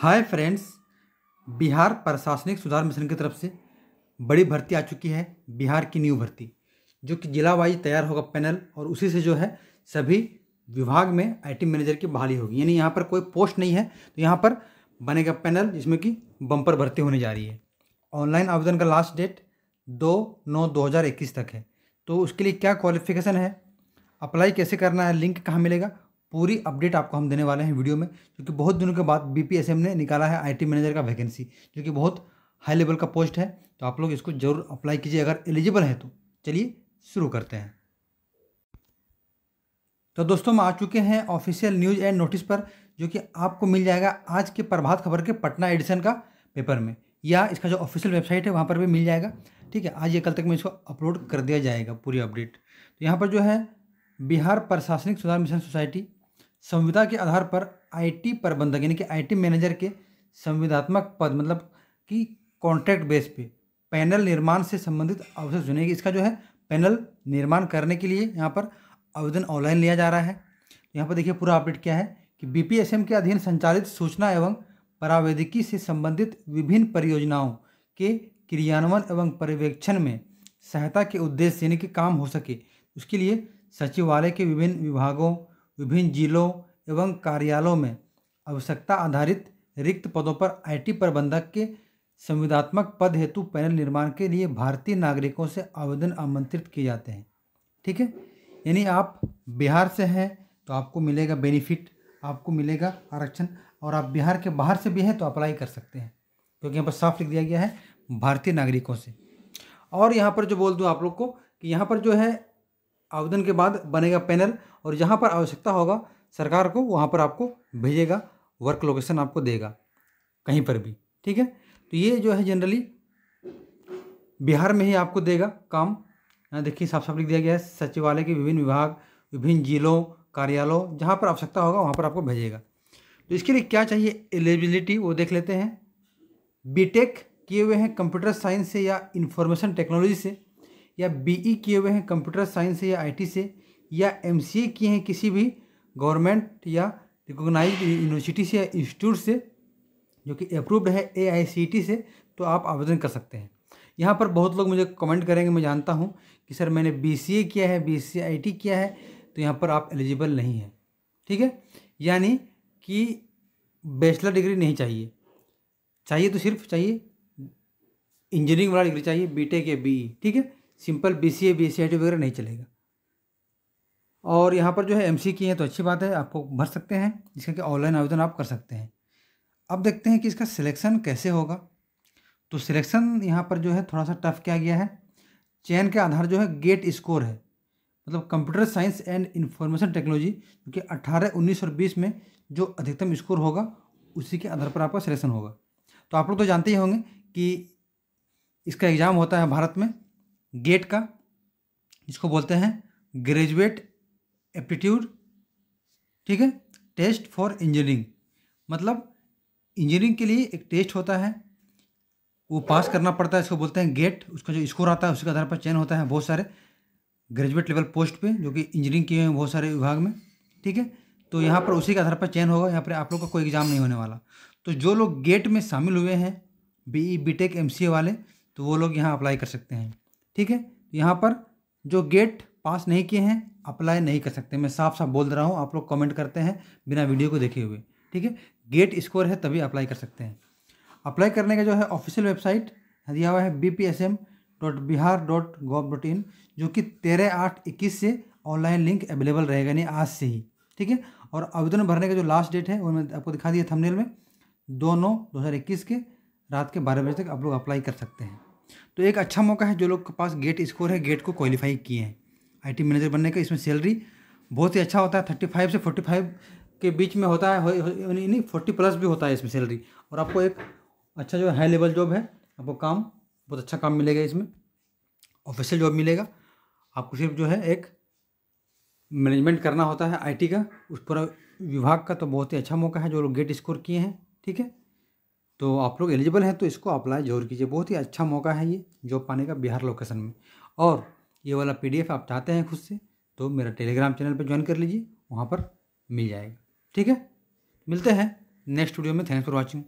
Hi friends, Bihar प्रशासनिक सुधार mission की तरफ़ से बड़ी भर्ती आ चुकी है बिहार की न्यू भर्ती, जो कि जिला वाइज तैयार होगा पैनल और उसी से जो है सभी विभाग में आईटी मैनेजर की बहाली होगी। यानी यहाँ पर कोई पोस्ट नहीं है तो यहाँ पर बनेगा पैनल जिसमें कि बम्पर भर्ती होने जा रही है। ऑनलाइन आवेदन का लास्ट डेट दो नौ दो हज़ार इक्कीस तक है। तो उसके लिए क्या क्वालिफिकेशन है? अप्लाई कैसे करना है? लिंक कहाँ मिलेगा? पूरी अपडेट आपको हम देने वाले हैं वीडियो में क्योंकि बहुत दिनों के बाद BPSM ने निकाला है आईटी मैनेजर का वैकेंसी जो कि बहुत हाई लेवल का पोस्ट है। तो आप लोग इसको ज़रूर अप्लाई कीजिए अगर एलिजिबल है तो। चलिए शुरू करते हैं। तो दोस्तों, हम आ चुके हैं ऑफिशियल न्यूज़ एंड नोटिस पर, जो कि आपको मिल जाएगा आज के प्रभात खबर के पटना एडिशन का पेपर में, या इसका जो ऑफिशियल वेबसाइट है वहाँ पर भी मिल जाएगा। ठीक है, आज या कल तक में इसको अपलोड कर दिया जाएगा पूरी अपडेट तो यहाँ पर जो है बिहार प्रशासनिक सुधार मिशन सोसाइटी संविदा के आधार पर आईटी प्रबंधक, यानी कि आईटी मैनेजर के संविदात्मक पद मतलब कि कॉन्ट्रैक्ट बेस पे पैनल निर्माण से संबंधित अवसर चुनेगी। इसका जो है पैनल निर्माण करने के लिए यहाँ पर आवेदन ऑनलाइन लिया जा रहा है। यहाँ पर देखिए पूरा अपडेट क्या है कि बी के अधीन संचालित सूचना एवं परावैदिकी से संबंधित विभिन्न परियोजनाओं के क्रियान्वयन एवं पर्यवेक्षण में सहायता के उद्देश्य, यानी कि काम हो सके, उसके लिए सचिवालय के विभिन्न विभागों विभिन्न जिलों एवं कार्यालयों में आवश्यकता आधारित रिक्त पदों पर आईटी प्रबंधक के संविदात्मक पद हेतु पैनल निर्माण के लिए भारतीय नागरिकों से आवेदन आमंत्रित किए जाते हैं। ठीक है? यानी आप बिहार से हैं तो आपको मिलेगा बेनिफिट, आपको मिलेगा आरक्षण और आप बिहार के बाहर से भी हैं तो अप्लाई कर सकते हैं। क्योंकि यहाँ पर साफ़ लिख दिया गया है भारतीय नागरिकों से। और यहाँ पर जो बोल दूँ आप लोग को कि यहाँ पर जो है आवेदन के बाद बनेगा पैनल और जहाँ पर आवश्यकता होगा, सरकार को वहाँ पर आपको भेजेगा, वर्क लोकेशन आपको देगा, कहीं पर भी, ठीक है? तो ये जो है जनरली बिहार में ही आपको देगा काम। देखिए साफ़ साफ़ लिख दिया गया है, सचिवालय के विभिन्न विभाग, विभिन्न जिलों, कार्यालयों, जहाँ पर आवश्यकता होगा, वहाँ पर आपको भेजेगा। तो इसके लिए क्या चाहिए? एलिजिबिलिटी वो देख लेते हैं। बीटेक किए हुए हैं कंप्यूटर साइंस से या इंफॉर्मेशन टेक्नोलॉजी से। या बीई किए हुए हैं कंप्यूटर साइंस से या आईटी से, या एमसीए किए हैं किसी भी गवर्नमेंट या रिकोगनाइज यूनिवर्सिटी से या इंस्टीट्यूट से, जो कि अप्रूव्ड है एआईसीटी से तो आप आवेदन कर सकते हैं। यहाँ पर बहुत लोग मुझे कमेंट करेंगे, मैं जानता हूँ कि सर मैंने बी किया है बी सी किया है तो यहाँ पर आप एलिजिबल नहीं हैं। ठीक है? यानी कि बैचलर डिग्री नहीं चाहिए। चाहिए तो सिर्फ़ चाहिए इंजीनियरिंग वाला डिग्री चाहिए बीटेक या बीई ठीक है? Simple B C A B C I T वगैरह नहीं चलेगा। और यहाँ पर जो है एम सी की है तो अच्छी बात है, आपको भर सकते हैं, जिसका कि ऑनलाइन आवेदन आप कर सकते हैं। अब देखते हैं कि इसका सिलेक्शन कैसे होगा। तो सिलेक्शन यहाँ पर जो है थोड़ा सा टफ किया गया है। चयन के आधार जो है गेट स्कोर है। मतलब computer science and information technology, जो कि अट्ठारह उन्नीस और बीस में जो अधिकतम स्कोर होगा, उसी के आधार पर आपका सिलेक्शन होगा। तो आप लोग तो जानते ही होंगे कि इसका एग्ज़ाम होता है भारत में। गेट का इसको बोलते हैं ग्रेजुएट एप्टीट्यूड, ठीक है? Test for engineering. मतलब इंजीनियरिंग के लिए एक टेस्ट होता है, वो पास करना पड़ता है, इसको बोलते हैं गेट। उसका जो स्कोर आता है, उसके आधार पर चयन होता है बहुत सारे ग्रेजुएट लेवल पोस्ट पे, जो कि इंजीनियरिंग किए हैं बहुत सारे विभाग में, ठीक है? तो यहाँ पर उसी के आधार पर चयन होगा, यहाँ पर आप लोग का कोई एग्ज़ाम नहीं होने वाला। तो जो लोग गेट में शामिल हुए हैं B E B tech M C A वाले तो वो लोग यहाँ अप्लाई कर सकते हैं। ठीक है? यहाँ पर जो गेट पास नहीं किए हैं अप्लाई नहीं कर सकते। मैं साफ़ साफ़ बोल रहा हूँ, आप लोग कमेंट करते हैं बिना वीडियो को देखे हुए। ठीक है? गेट स्कोर है तभी अप्लाई कर सकते हैं। अप्लाई करने का जो है ऑफिशियल वेबसाइट दिया हुआ है B P S M dot Bihar dot gov dot in जो कि तेरह आठ इक्कीस से ऑनलाइन लिंक अवेलेबल रहेगा, यानी आज से ही। ठीक है? और आवेदन भरने का जो लास्ट डेट है, वो मैं आपको दिखा दिया थंबनेल में दो नौ दो हज़ार इक्कीस के रात के बारह बजे तक आप लोग अप्लाई कर सकते हैं। तो एक अच्छा मौका है जो लोग के पास गेट स्कोर है गेट को क्वालिफाई किए हैं। आईटी मैनेजर बनने का इसमें सैलरी बहुत ही अच्छा होता है थर्टी फाइव से फोर्टी फाइव के बीच में होता है नहीं फोर्टी प्लस भी होता है इसमें सैलरी और आपको एक अच्छा जो है हाई लेवल जॉब है, आपको काम, बहुत अच्छा काम मिलेगा इसमें ऑफिशियल जॉब मिलेगा। आपको सिर्फ़ जो है एक मैनेजमेंट करना होता है आईटी का, उस पूरा विभाग का तो बहुत ही अच्छा मौका है जो लोग गेट स्कोर किए हैं, ठीक है? तो आप लोग एलिजिबल हैं तो इसको अप्लाई ज़रूर कीजिए। बहुत ही अच्छा मौका है ये, जॉब पाने का बिहार लोकेशन में। और ये वाला पीडीएफ आप चाहते हैं खुद से तो मेरा टेलीग्राम चैनल पर ज्वाइन कर लीजिए, वहाँ पर मिल जाएगा। ठीक है? मिलते हैं नेक्स्ट वीडियो में। Thanks for watching.